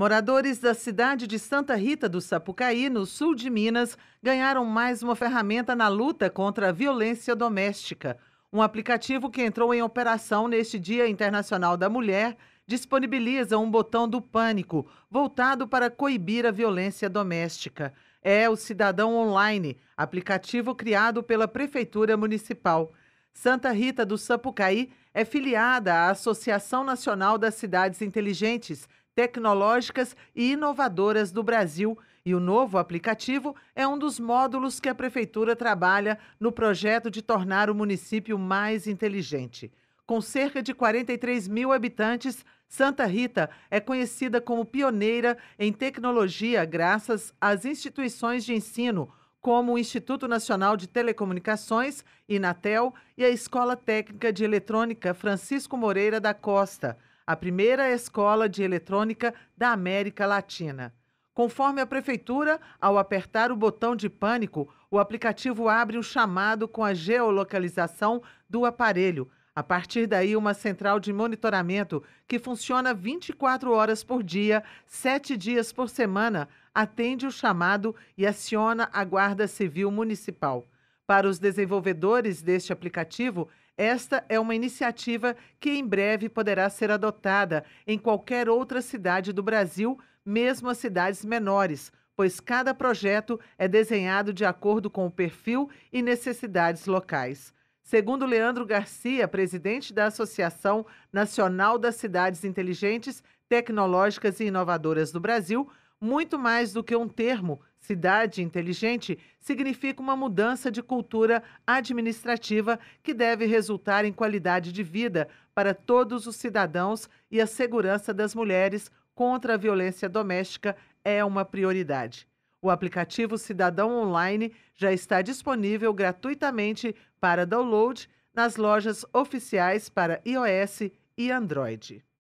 Moradores da cidade de Santa Rita do Sapucaí, no sul de Minas, ganharam mais uma ferramenta na luta contra a violência doméstica. Um aplicativo que entrou em operação neste Dia Internacional da Mulher disponibiliza um botão do pânico voltado para coibir a violência doméstica. É o Cidadão Online, aplicativo criado pela Prefeitura Municipal. Santa Rita do Sapucaí é filiada à Associação Nacional das Cidades Inteligentes tecnológicas e inovadoras do Brasil. E o novo aplicativo é um dos módulos que a Prefeitura trabalha no projeto de tornar o município mais inteligente. Com cerca de 43 mil habitantes, Santa Rita é conhecida como pioneira em tecnologia graças às instituições de ensino, como o Instituto Nacional de Telecomunicações, Inatel, e a Escola Técnica de Eletrônica Francisco Moreira da Costa a primeira escola de eletrônica da América Latina. Conforme a prefeitura, ao apertar o botão de pânico, o aplicativo abre o chamado com a geolocalização do aparelho. A partir daí, uma central de monitoramento que funciona 24 horas por dia, sete dias por semana, atende o chamado e aciona a Guarda Civil Municipal. Para os desenvolvedores deste aplicativo, esta é uma iniciativa que em breve poderá ser adotada em qualquer outra cidade do Brasil, mesmo as cidades menores, pois cada projeto é desenhado de acordo com o perfil e necessidades locais. Segundo Leandro Garcia, presidente da Associação Nacional das Cidades Inteligentes, Tecnológicas e Inovadoras do Brasil, muito mais do que um termo, cidade inteligente significa uma mudança de cultura administrativa que deve resultar em qualidade de vida para todos os cidadãos e a segurança das mulheres contra a violência doméstica é uma prioridade. O aplicativo Cidadão Online já está disponível gratuitamente para download nas lojas oficiais para iOS e Android.